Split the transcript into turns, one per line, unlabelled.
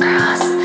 cross.